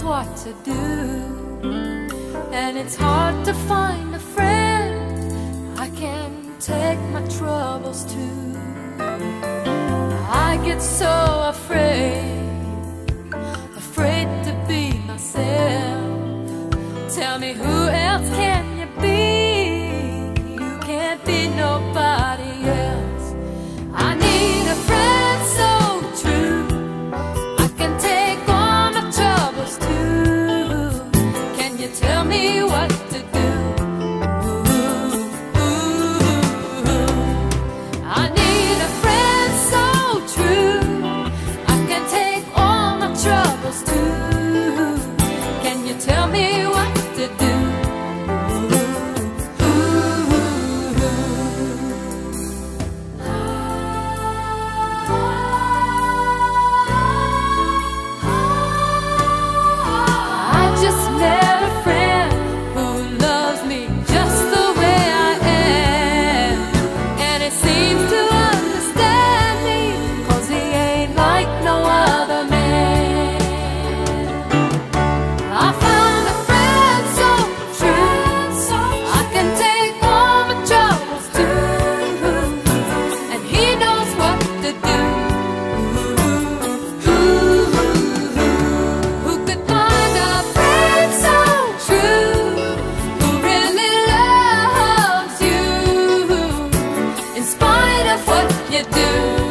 what to do. And it's hard to find a friend I can take my troubles to. I get so afraid, afraid to be myself. Tell me who you do.